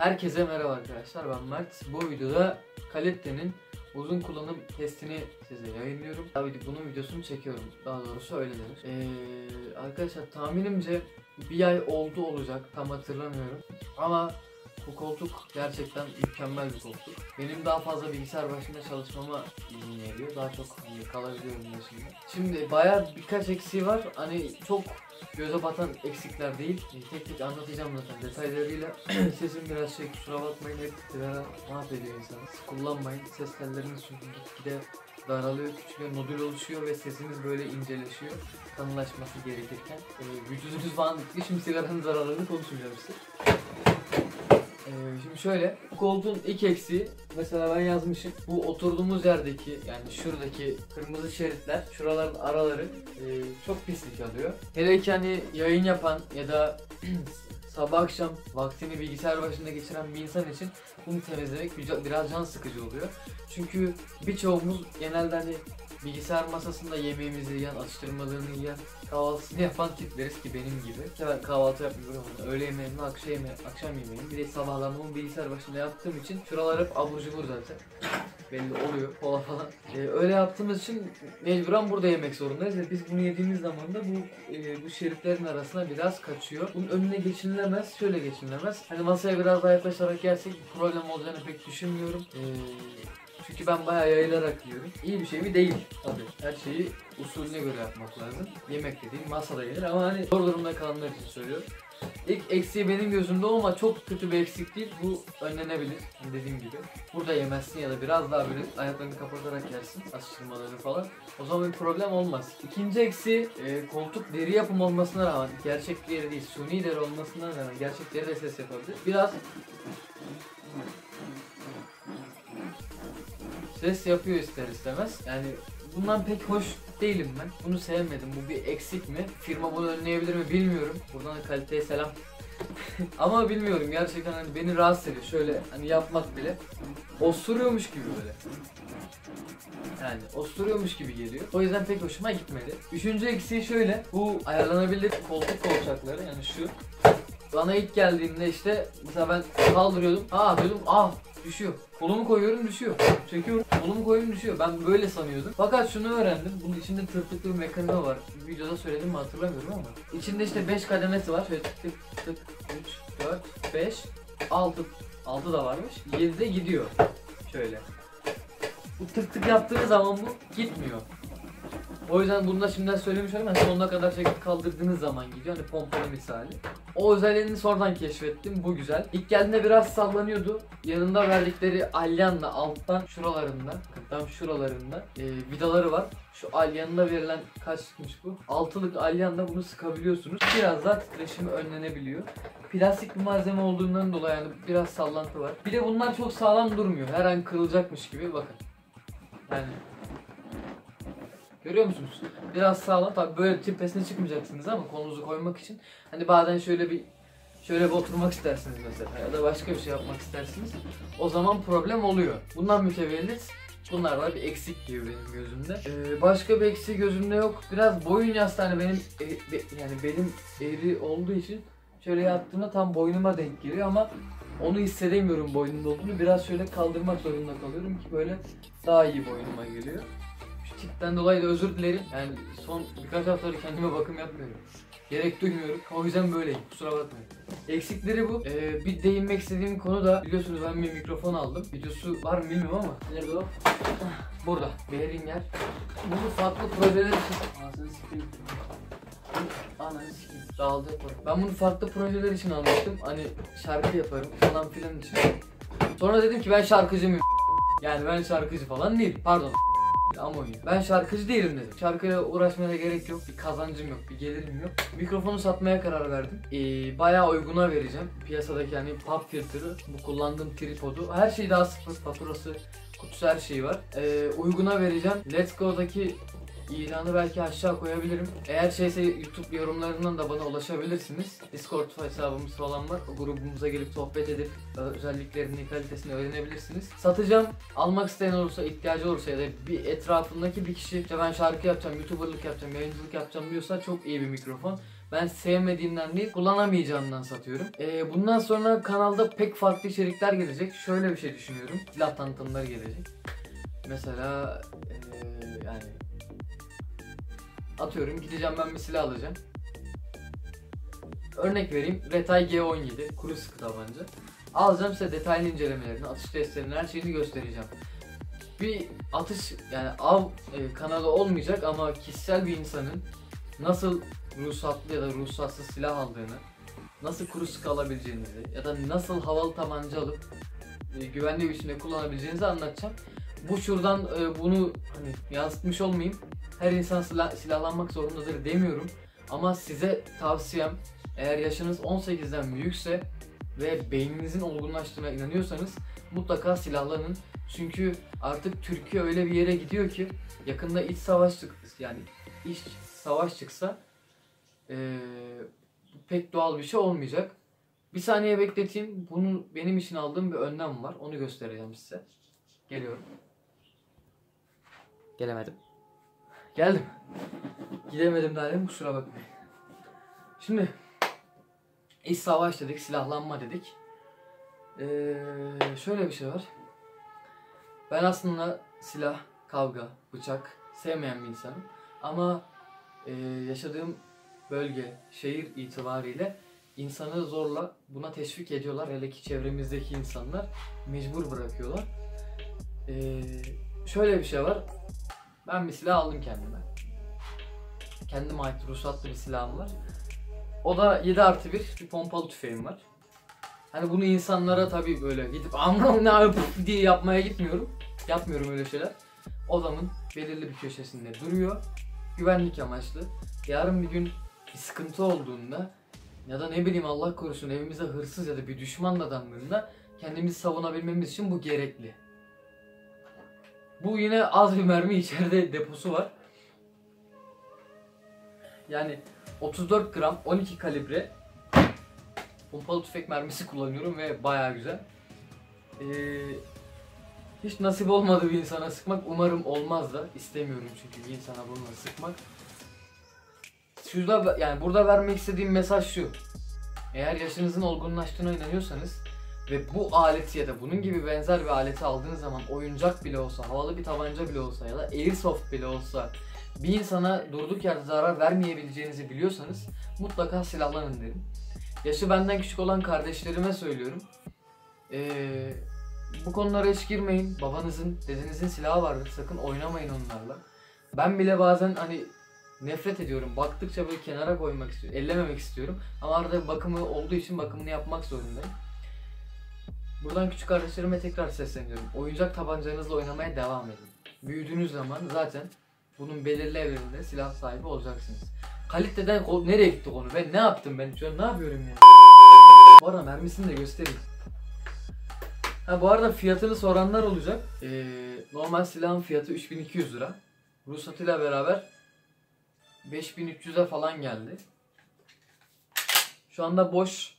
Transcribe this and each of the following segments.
Herkese merhaba arkadaşlar ben Mert. Bu videoda Kalette'nin uzun kullanım testini size yayınlıyorum. Tabii bunun videosunu çekiyorum. Daha doğrusu öyle denir. Ee, arkadaşlar tahminimce bir ay oldu olacak. Tam hatırlamıyorum. Ama bu koltuk gerçekten mükemmel bir koltuk. Benim daha fazla bilgisayar başında çalışmama izin veriyor. Daha çok hani kalabiliyorum başında. Şimdi bayağı birkaç eksiği var. Hani çok göze batan eksikler değil. Tek tek anlatacağım zaten detaylarıyla. Sesim biraz şey kusura bakmayın hep sigara mahvediyor insanı. Kullanmayın. Ses telleriniz çünkü gitgide daralıyor, küçülüyor, nodül oluşuyor ve sesiniz böyle inceleşiyor. Kanılaşması gerekirken. Ee, vücudunuz falan gitti. Şimdi sigaranın zararlarını konuşmayacağım size. Ee, şimdi şöyle, koltuğun ilk eksiği mesela ben yazmışım. Bu oturduğumuz yerdeki yani şuradaki kırmızı şeritler, şuraların araları e, çok pislik alıyor. Hele ki hani yayın yapan ya da sabah akşam vaktini bilgisayar başında geçiren bir insan için bunu temizlemek bir- biraz can sıkıcı oluyor. Çünkü birçoğumuz genelde hani bilgisayar masasında yemeğimizi yiyen, atıştırmalarını yiyen, kahvaltısını yapan tipleriz ki benim gibi. Ben kahvaltı yapmıyorum öğle yemeğimi, akşam yemeği, akşam yemeğimi bir de sabahlamamı bilgisayar başında yaptığım için şuralar hep abur cubur zaten. Belli oluyor kola falan. Ee, öyle yaptığımız için mecburen burada yemek zorundayız ve biz bunu yediğimiz zaman da bu e, bu şeritlerin arasına biraz kaçıyor. Bunun önüne geçinilemez, şöyle geçinilemez. Hani masaya biraz daha yaklaşarak yersek problem olacağını pek düşünmüyorum. Ee, çünkü ben bayağı yayılarak yiyorum. İyi bir şey mi? Değil. Tabii. Her şeyi usulüne göre yapmak lazım. Yemek dediğin masada yenir ama hani zor durumda kalanlar için söylüyorum. İlk eksiği benim gözümde o ama çok kötü bir eksik değil. Bu önlenebilir. Dediğim gibi. Burada yemezsin ya da biraz daha böyle ayaklarını kapatarak yersin. Atıştırmaları falan. O zaman bir problem olmaz. İkinci eksiği e, koltuk deri yapım olmasına rağmen gerçek deri değil suni deri olmasına rağmen gerçek deri de ses yapabilir. Biraz ses yapıyor ister istemez. Yani bundan pek hoş değilim ben. Bunu sevmedim. Bu bir eksik mi? Firma bunu önleyebilir mi bilmiyorum. Buradan da kaliteye selam. Ama bilmiyorum gerçekten hani beni rahatsız ediyor. Şöyle hani yapmak bile osuruyormuş gibi böyle. Yani osuruyormuş gibi geliyor. O yüzden pek hoşuma gitmedi. Üçüncü eksiği şöyle. Bu ayarlanabilir koltuk kolçakları yani şu. Bana ilk geldiğinde işte mesela ben kaldırıyordum. Aa diyordum ah düşüyor. Kolumu koyuyorum düşüyor. Çekiyorum kolumu koyuyorum düşüyor. Ben böyle sanıyordum. Fakat şunu öğrendim. Bunun içinde tırtıklı bir mekanizma var. Bir videoda söyledim mi hatırlamıyorum ama. İçinde işte 5 kademesi var. Şöyle tık tık tık 3, 4, 5, 6. 6 da varmış. 7 de gidiyor. Şöyle. Bu tık tık yaptığınız zaman bu gitmiyor. O yüzden bunu da şimdiden söylemiş olayım. Sonuna kadar çekip kaldırdığınız zaman gidiyor. Hani pompalı misali. O özelliğini sonradan keşfettim. Bu güzel. İlk geldiğinde biraz sallanıyordu. Yanında verdikleri alyanla alttan şuralarında, tam şuralarında e, vidaları var. Şu alyanına verilen kaçmış bu? Altılık alyanla bunu sıkabiliyorsunuz. Biraz daha titreşimi önlenebiliyor. Plastik bir malzeme olduğundan dolayı yani biraz sallantı var. Bir de bunlar çok sağlam durmuyor. Her an kırılacakmış gibi bakın. Yani Görüyor musunuz? Biraz sağlam. Tabii böyle tepesine çıkmayacaksınız ama kolunuzu koymak için. Hani bazen şöyle bir şöyle bir oturmak istersiniz mesela ya da başka bir şey yapmak istersiniz. O zaman problem oluyor. Bundan mütevellit bunlar da bir eksik gibi benim gözümde. Ee, başka bir eksiği gözümde yok. Biraz boyun yastığı hani benim e, be- yani benim eğri olduğu için şöyle yattığımda tam boynuma denk geliyor ama onu hissedemiyorum boynumda olduğunu. Biraz şöyle kaldırmak zorunda kalıyorum ki böyle daha iyi boynuma geliyor. Şu tipten dolayı da özür dilerim. Yani son birkaç haftadır kendime bakım yapmıyorum. Gerek duymuyorum. O yüzden böyleyim. Kusura bakmayın. Eksikleri bu. Ee, bir değinmek istediğim konu da biliyorsunuz ben bir mikrofon aldım. Videosu var mı bilmiyorum ama. Nerede o? Ah, Burada. Behringer. Bunu farklı projeler için... Ağzını sikeyim. Ananı sikeyim. Dağıldı. Ben bunu farklı projeler için almıştım. Hani şarkı yaparım falan filan için. Sonra dedim ki ben şarkıcı mıyım? Yani ben şarkıcı falan değil. Pardon. Ama. Ben şarkıcı değilim dedim. Şarkıya uğraşmaya gerek yok. Bir kazancım yok, bir gelirim yok. Mikrofonu satmaya karar verdim. Ee, bayağı uyguna vereceğim. Piyasadaki hani pop filter'ı, bu kullandığım tripodu. Her şey daha sıfır, faturası, kutusu her şeyi var. Ee, uyguna vereceğim. Let's Go'daki ilanı belki aşağı koyabilirim. Eğer şeyse YouTube yorumlarından da bana ulaşabilirsiniz. Discord hesabımız falan var. Grubumuza gelip sohbet edip özelliklerini, kalitesini öğrenebilirsiniz. Satacağım. Almak isteyen olursa, ihtiyacı olursa ya da bir etrafındaki bir kişi işte ben şarkı yapacağım, YouTuber'lık yapacağım, yayıncılık yapacağım diyorsa çok iyi bir mikrofon. Ben sevmediğimden değil, kullanamayacağımdan satıyorum. Ee, bundan sonra kanalda pek farklı içerikler gelecek. Şöyle bir şey düşünüyorum. Silah tanıtımları gelecek. Mesela ee, yani atıyorum gideceğim ben bir silah alacağım. Örnek vereyim. Retay G17 kuru sıkı tabanca. Alacağım size detaylı incelemelerini, atış testlerini, her şeyini göstereceğim. Bir atış yani av e, kanalı olmayacak ama kişisel bir insanın nasıl ruhsatlı ya da ruhsatsız silah aldığını, nasıl kuru sıkı alabileceğinizi ya da nasıl havalı tabanca alıp e, güvenli bir biçimde kullanabileceğinizi anlatacağım. Bu şuradan e, bunu hani yansıtmış olmayayım. Her insan silah, silahlanmak zorundadır demiyorum. Ama size tavsiyem eğer yaşınız 18'den büyükse ve beyninizin olgunlaştığına inanıyorsanız mutlaka silahlanın. Çünkü artık Türkiye öyle bir yere gidiyor ki yakında iç savaş çık yani iç savaş çıksa eee, pek doğal bir şey olmayacak. Bir saniye bekleteyim. Bunun benim için aldığım bir önlem var. Onu göstereceğim size. Geliyorum. Gelemedim. Geldim. Gidemedim dedim kusura bakmayın. Şimdi iç savaş dedik, silahlanma dedik. Ee, şöyle bir şey var. Ben aslında silah, kavga, bıçak sevmeyen bir insanım. Ama e, yaşadığım bölge, şehir itibariyle insanı zorla buna teşvik ediyorlar. Hele ki çevremizdeki insanlar mecbur bırakıyorlar. Ee, şöyle bir şey var. Ben bir silah aldım kendime. Kendime ait ruhsatlı bir silahım var. O da 7 artı 1 bir pompalı tüfeğim var. Hani bunu insanlara tabii böyle gidip amram ne yapıp diye yapmaya gitmiyorum. Yapmıyorum öyle şeyler. Odamın belirli bir köşesinde duruyor. Güvenlik amaçlı. Yarın bir gün bir sıkıntı olduğunda ya da ne bileyim Allah korusun evimize hırsız ya da bir düşman adamlığında kendimizi savunabilmemiz için bu gerekli. Bu yine az bir mermi içeride deposu var. Yani 34 gram 12 kalibre pompalı tüfek mermisi kullanıyorum ve baya güzel. Ee, hiç nasip olmadı bir insana sıkmak. Umarım olmaz da. istemiyorum çünkü bir insana bununla sıkmak. Şurada yani burada vermek istediğim mesaj şu. Eğer yaşınızın olgunlaştığına inanıyorsanız ve bu aleti ya da bunun gibi benzer bir aleti aldığınız zaman oyuncak bile olsa, havalı bir tabanca bile olsa ya da airsoft bile olsa bir insana durduk yerde zarar vermeyebileceğinizi biliyorsanız mutlaka silahlanın derim. Yaşı benden küçük olan kardeşlerime söylüyorum. Ee, bu konulara hiç girmeyin. Babanızın, dedenizin silahı vardır. Sakın oynamayın onlarla. Ben bile bazen hani nefret ediyorum. Baktıkça böyle kenara koymak istiyorum. Ellememek istiyorum. Ama arada bakımı olduğu için bakımını yapmak zorundayım. Buradan küçük kardeşlerime tekrar sesleniyorum. Oyuncak tabancanızla oynamaya devam edin. Büyüdüğünüz zaman zaten bunun belirli evlerinde silah sahibi olacaksınız. Kaliteden nereye gitti konu? Ben ne yaptım ben? Şu an ne yapıyorum ya? Bu arada mermisini de göstereyim. Ha bu arada fiyatını soranlar olacak. Ee, normal silahın fiyatı 3200 lira. Ruhsatıyla beraber 5300'e falan geldi. Şu anda boş.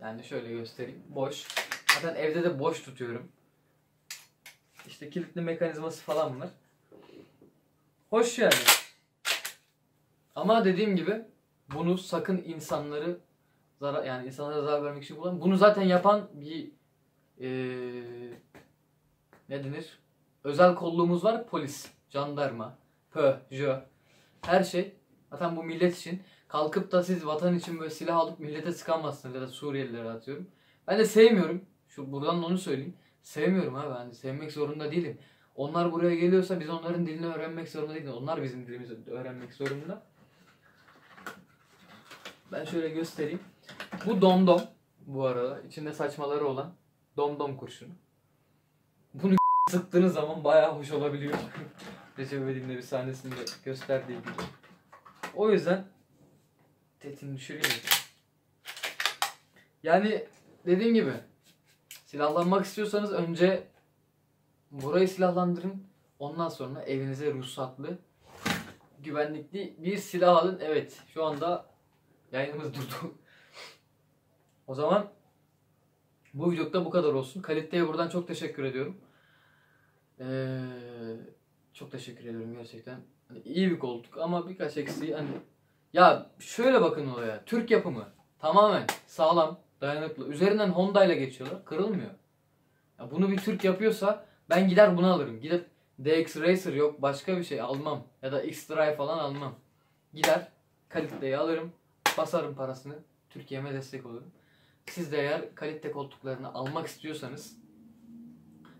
Yani şöyle göstereyim. Boş. Zaten evde de boş tutuyorum. İşte kilitli mekanizması falan var. Hoş yani. Ama dediğim gibi bunu sakın insanları zarar yani insanlara zarar vermek için kullan. Bunu zaten yapan bir eee ne denir? Özel kolluğumuz var. Polis, jandarma, pö, jö. Her şey. Zaten bu millet için. Kalkıp da siz vatan için böyle silah alıp millete sıkamazsınız ya da Suriyelilere atıyorum. Ben de sevmiyorum. Şu buradan onu söyleyeyim. Sevmiyorum abi ben sevmek zorunda değilim. Onlar buraya geliyorsa biz onların dilini öğrenmek zorunda değiliz. Onlar bizim dilimizi öğrenmek zorunda. Ben şöyle göstereyim. Bu domdom bu arada. içinde saçmaları olan domdom kurşunu. Bunu sıktığınız zaman bayağı hoş olabiliyor. Recep İvedik'in bir sahnesinde gösterdiği gibi. O yüzden tetini düşüreyim. Yani dediğim gibi silahlanmak istiyorsanız önce burayı silahlandırın. Ondan sonra evinize ruhsatlı güvenlikli bir silah alın. Evet şu anda yayınımız durdu. o zaman bu videoda bu kadar olsun. Kaliteye buradan çok teşekkür ediyorum. Ee, çok teşekkür ediyorum gerçekten. Hani iyi bir koltuk ama birkaç eksiği hani Ya şöyle bakın olaya. Türk yapımı. Tamamen sağlam, dayanıklı. Üzerinden Honda ile geçiyorlar. Kırılmıyor. Ya bunu bir Türk yapıyorsa ben gider bunu alırım. Gidip DX Racer yok başka bir şey almam. Ya da X-Drive falan almam. Gider kaliteyi alırım. Basarım parasını. Türkiye'me destek olurum. Siz de eğer kalite koltuklarını almak istiyorsanız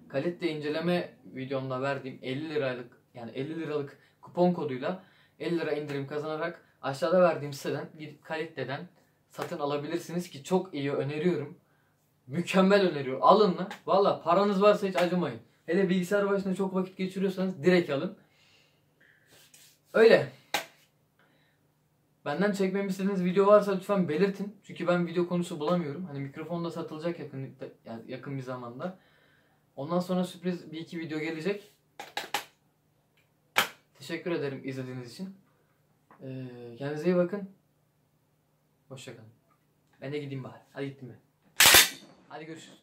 kalite inceleme videomda verdiğim 50 liralık yani 50 liralık kupon koduyla 50 lira indirim kazanarak aşağıda verdiğim siteden bir kaliteden satın alabilirsiniz ki çok iyi öneriyorum. Mükemmel öneriyorum. Alın lan. Valla paranız varsa hiç acımayın. Hele bilgisayar başında çok vakit geçiriyorsanız direkt alın. Öyle. Benden çekmemi istediğiniz video varsa lütfen belirtin. Çünkü ben video konusu bulamıyorum. Hani mikrofon da satılacak yakın yakın bir zamanda. Ondan sonra sürpriz bir iki video gelecek. Teşekkür ederim izlediğiniz için. Ee, kendinize iyi bakın. Hoşçakalın. Ben de gideyim bari. Hadi gittim ben. Hadi görüşürüz.